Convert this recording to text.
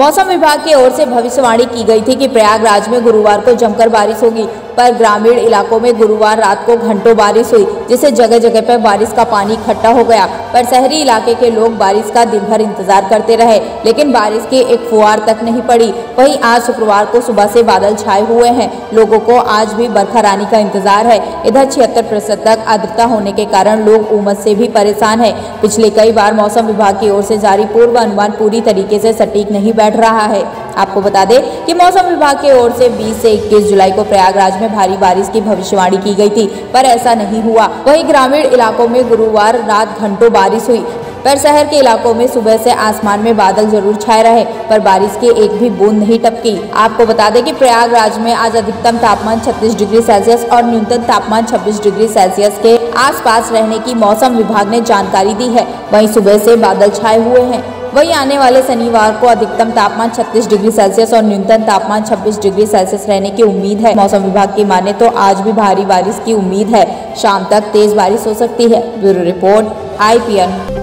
मौसम विभाग की ओर से भविष्यवाणी की गई थी कि प्रयागराज में गुरुवार को जमकर बारिश होगी। पर ग्रामीण इलाकों में गुरुवार रात को घंटों बारिश हुई, जिससे जगह जगह पर बारिश का पानी इकट्ठा हो गया। पर शहरी इलाके के लोग बारिश का दिन भर इंतज़ार करते रहे, लेकिन बारिश की एक फुहार तक नहीं पड़ी। वहीं आज शुक्रवार को सुबह से बादल छाए हुए हैं। लोगों को आज भी बरखा रानी का इंतज़ार है। इधर छिहत्तर प्रतिशत तक आर्द्रता होने के कारण लोग उमस से भी परेशान है। पिछले कई बार मौसम विभाग की ओर से जारी पूर्व अनुमान पूरी तरीके से सटीक नहीं बैठ रहा है। आपको बता दें कि मौसम विभाग की ओर से 20 से 21 जुलाई को प्रयागराज में भारी बारिश की भविष्यवाणी की गई थी, पर ऐसा नहीं हुआ। वहीं ग्रामीण इलाकों में गुरुवार रात घंटों बारिश हुई। पर शहर के इलाकों में सुबह से आसमान में बादल ज़रूर छाए रहे, पर बारिश की एक भी बूंद नहीं टपकी। आपको बता दें कि प्रयागराज में आज अधिकतम तापमान 36 डिग्री सेल्सियस और न्यूनतम तापमान 26 डिग्री सेल्सियस के आसपास रहने की मौसम विभाग ने जानकारी दी है। वहीं सुबह से बादल छाए हुए हैं। वहीं आने वाले शनिवार को अधिकतम तापमान 36 डिग्री सेल्सियस और न्यूनतम तापमान 26 डिग्री सेल्सियस रहने की उम्मीद है। मौसम विभाग की माने तो आज भी भारी बारिश की उम्मीद है। शाम तक तेज बारिश हो सकती है। ब्यूरो रिपोर्ट आई